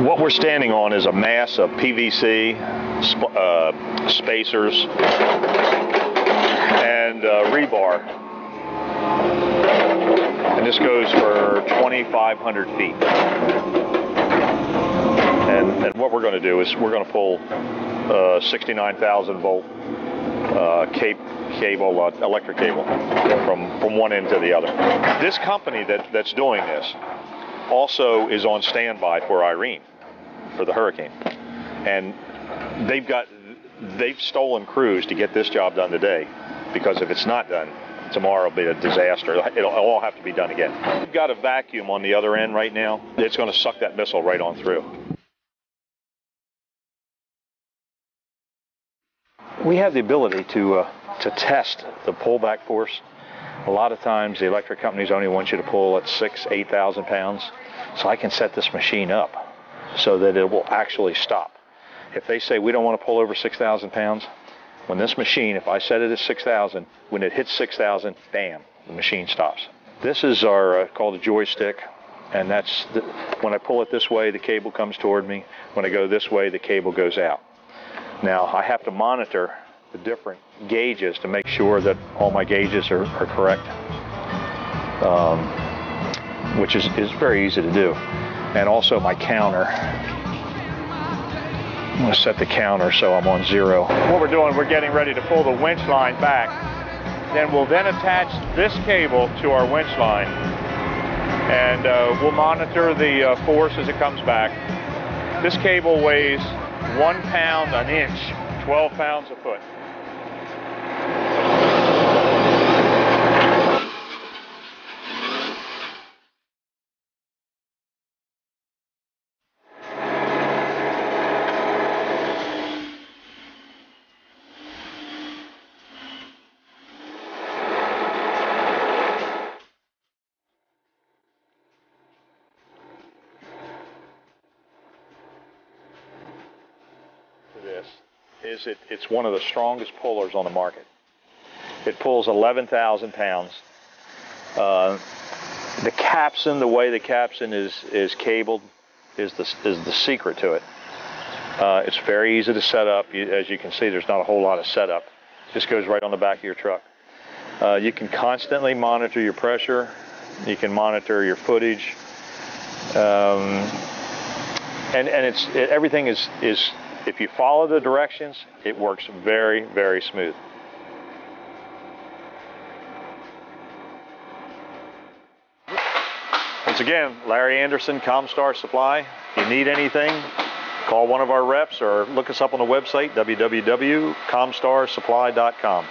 What we're standing on is a mass of PVC sp- uh, spacers and uh, rebar. And this goes for 2,500 feet. And, and what we're going to do is we're going to pull uh, 69,000 volt uh, cape, cable, uh, electric cable from, from one end to the other. This company that, that's doing this also is on standby for Irene, for the hurricane. And they've got, they've stolen crews to get this job done today because if it's not done, tomorrow will be a disaster. It'll all have to be done again. We've got a vacuum on the other end right now. It's going to suck that missile right on through. We have the ability to uh, to test the pullback force. A lot of times, the electric companies only want you to pull at six, eight thousand pounds. So I can set this machine up so that it will actually stop. If they say we don't want to pull over six thousand pounds, when this machine, if I set it at 6,000, when it hits 6,000, bam, the machine stops. This is our uh, called a joystick, and that's the, when I pull it this way, the cable comes toward me. When I go this way, the cable goes out. Now I have to monitor the different gauges to make sure that all my gauges are, are correct, um, which is, is very easy to do. And also my counter. I'm going to set the counter so I'm on zero. What we're doing, we're getting ready to pull the winch line back. Then we'll then attach this cable to our winch line. And uh, we'll monitor the uh, force as it comes back. This cable weighs one pound an inch, 12 pounds a foot. This is it, it's one of the strongest pullers on the market. It pulls 11,000 pounds. Uh, the capstan, the way the capstan is, is cabled, is the, is the secret to it. Uh, it's very easy to set up. You, as you can see, there's not a whole lot of setup. Just goes right on the back of your truck. Uh, you can constantly monitor your pressure. You can monitor your footage. Um, and and it's it, everything is is if you follow the directions, it works very, very smooth. Once again, Larry Anderson, Comstar Supply. If you need anything, call one of our reps or look us up on the website, www.comstarsupply.com.